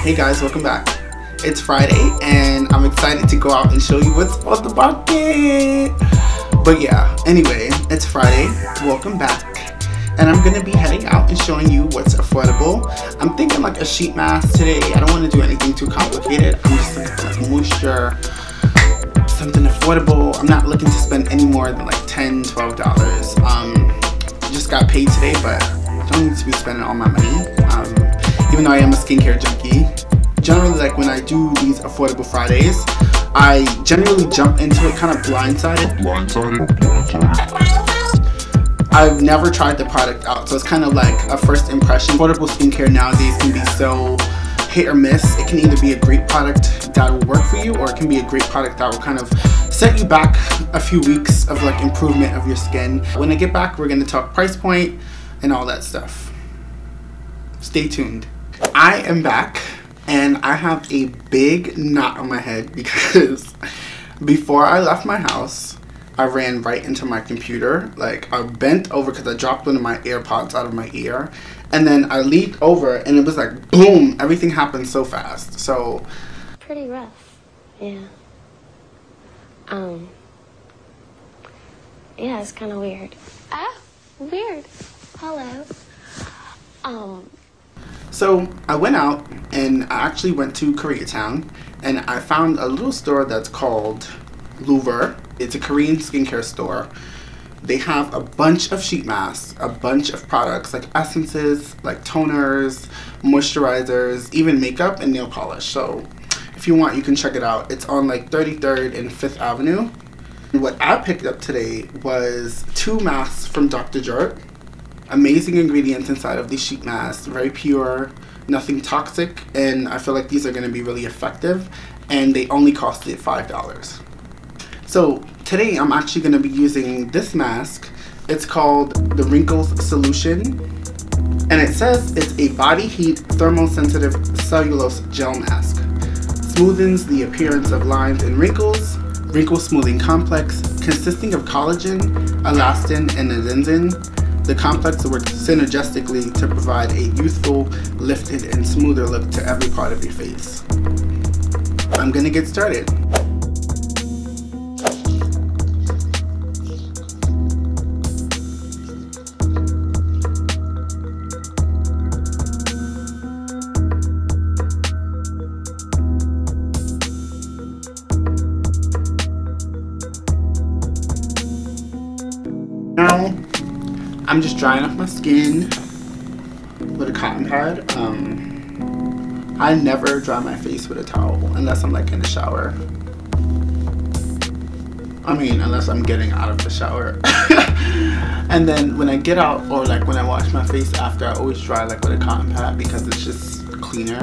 Hey guys, welcome back. It's Friday and I'm excited to go out and show you what's on the bucket. But yeah, anyway, it's Friday. Welcome back. And I'm gonna be heading out and showing you what's affordable. I'm thinking like a sheet mask today. I don't want to do anything too complicated. I'm just looking for like moisture, something affordable. I'm not looking to spend any more than like 10 $12. Um, just got paid today, but I don't need to be spending all my money. Um, even though I am a skincare junkie. Generally, like when I do these affordable Fridays, I generally jump into it kind of blindsided. Blindsided. Blindsided. I've never tried the product out, so it's kind of like a first impression. Affordable skincare nowadays can be so hit or miss. It can either be a great product that will work for you, or it can be a great product that will kind of set you back a few weeks of like improvement of your skin. When I get back, we're gonna talk price point and all that stuff. Stay tuned. I am back and I have a big knot on my head because before I left my house, I ran right into my computer. Like I bent over because I dropped one of my AirPods out of my ear. And then I leaped over and it was like boom, everything happened so fast. So pretty rough. Yeah. Um Yeah, it's kinda weird. Ah, weird. Hello. Um so I went out and I actually went to Koreatown and I found a little store that's called Louver. It's a Korean skincare store. They have a bunch of sheet masks, a bunch of products like essences, like toners, moisturizers, even makeup and nail polish. So if you want, you can check it out. It's on like 33rd and 5th Avenue. What I picked up today was two masks from Dr. Jart amazing ingredients inside of these sheet masks, very pure, nothing toxic, and I feel like these are going to be really effective, and they only costed $5. So today I'm actually going to be using this mask. It's called the Wrinkless Solution, and it says it's a body heat thermosensitive cellulose gel mask. Smoothens the appearance of lines and wrinkles, wrinkle smoothing complex consisting of collagen, elastin, and adenosine the complex works synergistically to provide a youthful, lifted, and smoother look to every part of your face. I'm gonna get started. Now, I'm just drying off my skin with a cotton pad. Um, I never dry my face with a towel unless I'm like in the shower. I mean, unless I'm getting out of the shower. and then when I get out or like when I wash my face after, I always dry like with a cotton pad because it's just cleaner.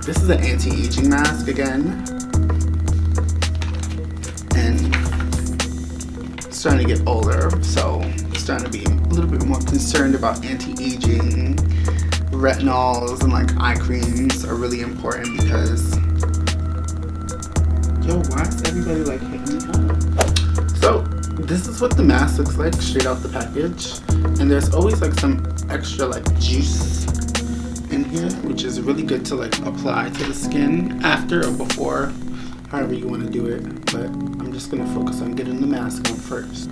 This is an anti-aging mask again. Starting to get older, so starting to be a little bit more concerned about anti-aging. Retinols and like eye creams are really important because yo, why is everybody like hitting up? So this is what the mask looks like straight out the package, and there's always like some extra like juice in here, which is really good to like apply to the skin after or before however you want to do it, but I'm just going to focus on getting the mask on first.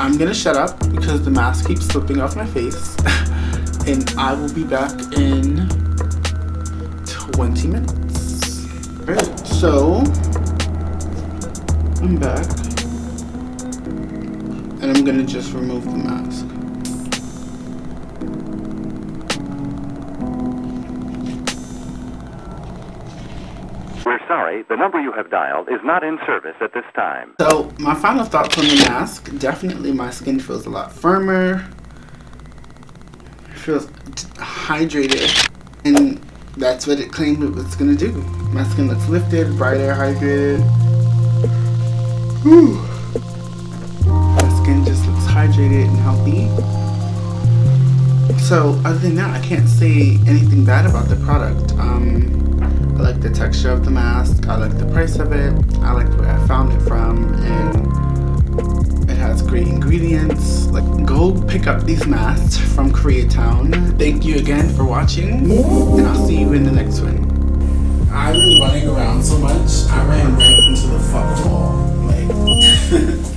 I'm gonna shut up because the mask keeps slipping off my face. and I will be back in 20 minutes. Alright, so I'm back. And I'm gonna just remove the mask. Sorry, the number you have dialed is not in service at this time. So, my final thoughts on the mask. Definitely my skin feels a lot firmer. Feels hydrated. And that's what it claimed it was gonna do. My skin looks lifted, brighter, hydrated. Whew. My skin just looks hydrated and healthy. So other than that, I can't say anything bad about the product. Um, the texture of the mask. I like the price of it. I like where I found it from, and it has great ingredients. Like, go pick up these masks from Koreatown. Thank you again for watching, and I'll see you in the next one. I've been running around so much, I ran right into the fuck wall. Like.